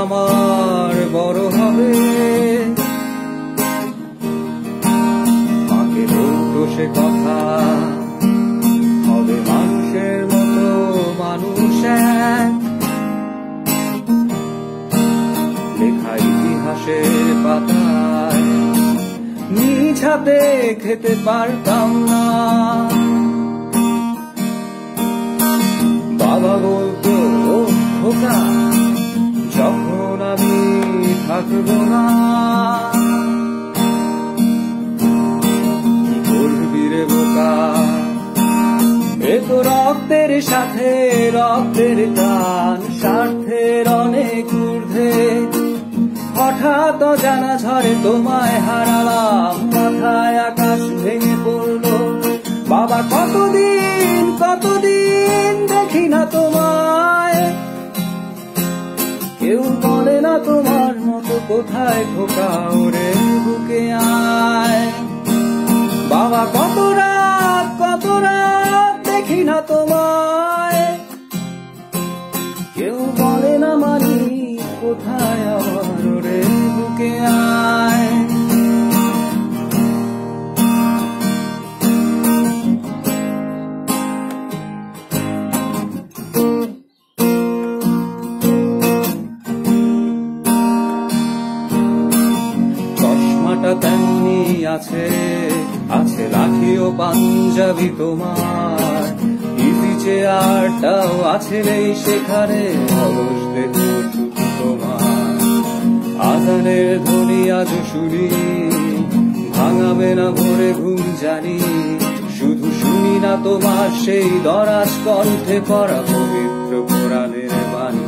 আমার বড় হবে মাকে বলতো সে কথা, হবে মানুষের মতো মানুষ। লেখা ইতিহাসের পাতায়, নিজ হাতে খেতে পারতাম না থাকব রক্তের সাথে, রক্তের টান স্বার্থের অনেক ঊর্ধ্বে। হঠাৎ জানা ঝড়ে তোমায় হারালাম, মাথায় আকাশ ভেঙে পড়ল। বাবা, কতদিন কতদিন দেখি না তোমায়। কোথায় খোকা ওরে বুকে আয়? বাবা কত রাত কত রাত দেখি না তোমায়। কেউ আছে আছে লাঠি ও পাঞ্জাবি তোমার। ইজি চেয়ারটাও আছে রে সেখানে অলসদের টুকু তোমার। আজানের ধ্বনি আজ শুনি, ভাঙাবে না ভরে ঘুম জানি। শুধু শুনি না তোমার সেই দরাজ কণ্ঠে পড়া পবিত্র কোরআনের বাণী।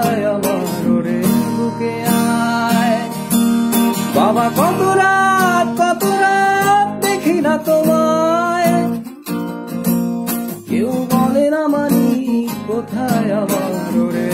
কোথায় আমার ওরে বুকে আয়। বাবা, কত রাত কত রাত দেখি না তোমায়। কেউ বলে না মানি কোথায় আমার ওরে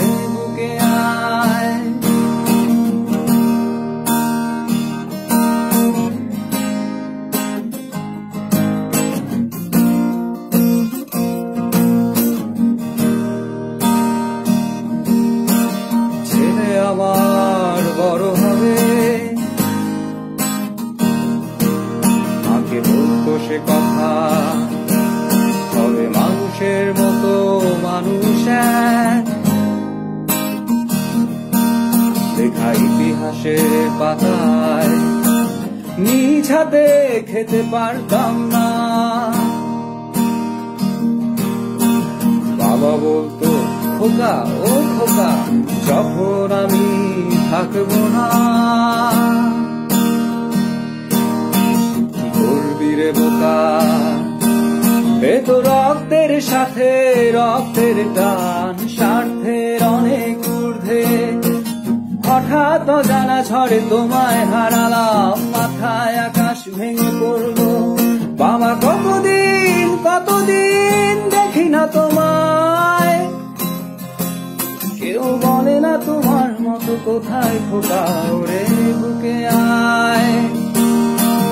ইতিহাসের পাতায়। নিজ খেতে পারতাম না। বাবা বলতো, খোকা, ও খোকা, যখন আমি থাকব না। করবি রে বোকা? এ রক্তের সাথে, রক্তের টান, স্বার্থের হঠাৎ জানা ঝড়ে তোমায় হারালাম, মাথায় আকাশ ভেঙে পড়ল। বাবা, কতদিন কতদিন দেখি না তোমায়। কেউ বলে না তোমার মতো কোথায় খোকা ওরে বুকে আয়।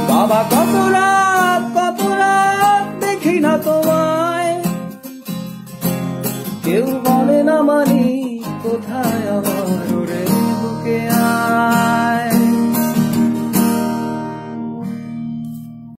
বাবা, কত রাত কত রাত দেখি না তোমায়। কেউ বলে না মানি কোথায়